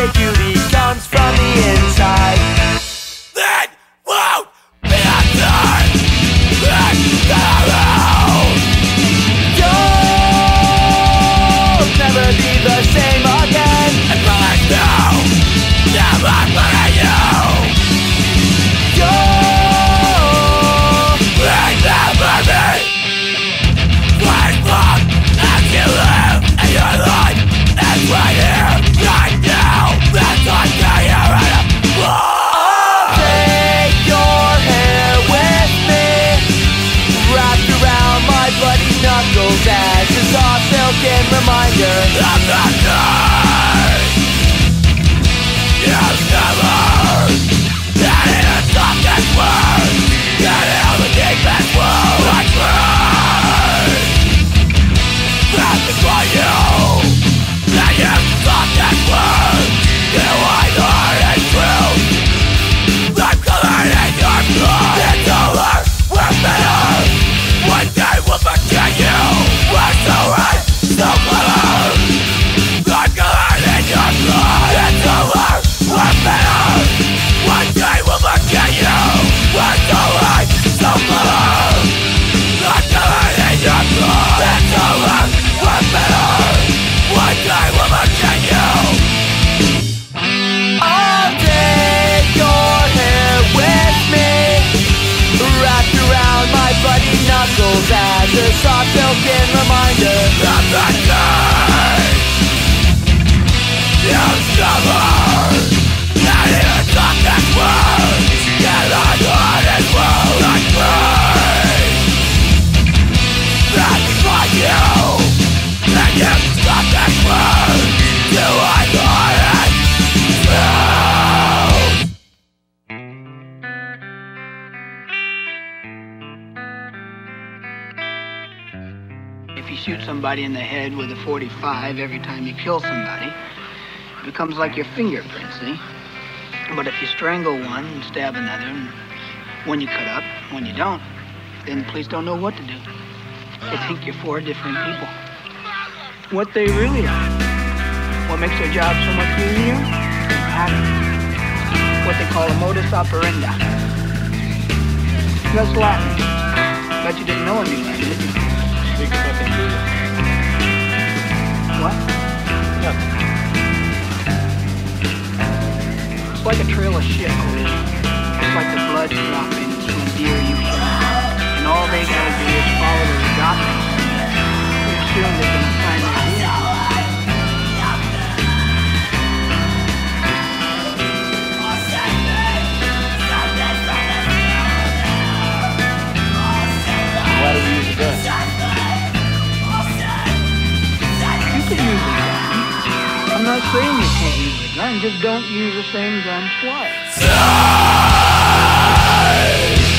they say kill somebody, it becomes like your fingerprints, see? But if you strangle one and stab another, and one you cut up, when you don't, then the police don't know what to do. They think you're four different people. What they really are, what makes their job so much easier, is pattern. What they call a modus operandi. That's Latin. Bet you didn't know any Latin, did you? What? It's like a trail of shit, Otis. It's like the blood dropping from a deer you shot. And all they gotta do is follow the doctrine. Pretty soon they're gonna find their deer. Why do we use a gun? You can use a gun. I'm not saying you can't gun, just don't use the same gun twice. Save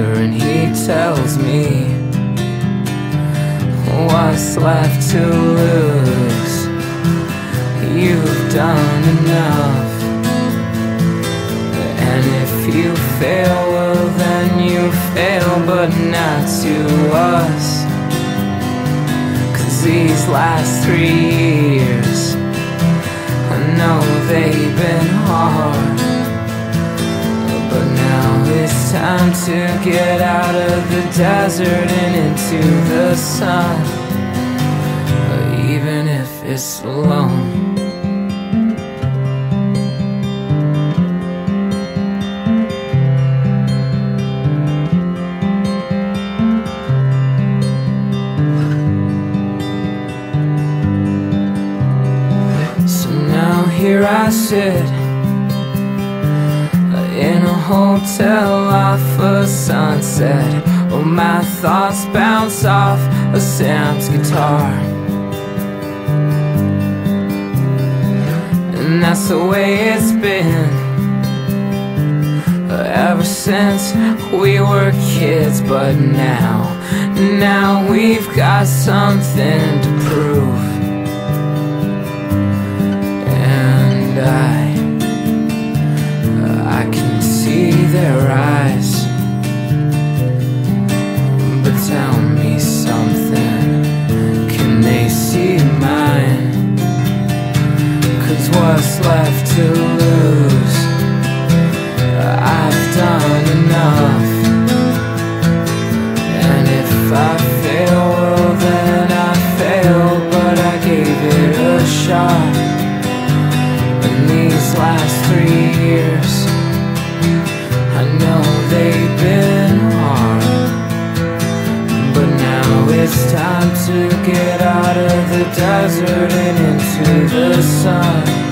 and he tells me what's left to lose. You've done enough. And if you fail, well, then you fail, but not to us. Cause these last three years, I know they've been hard. But now it's time to get out of the desert and into the sun. Even if it's alone. So now here I sit a hotel off a sunset. Oh, my thoughts bounce off of Sam's guitar. And that's the way it's been ever since we were kids. But now, now we've got something to prove. And I their eyes. But tell me something, can they see mine? Cause what's left to lose? I've done enough. And if I fail, well then I fail, but I gave it a shot. In these last three years, know they've been hard. But now it's time to get out of the desert and into the sun.